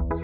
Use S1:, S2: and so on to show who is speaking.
S1: Bye.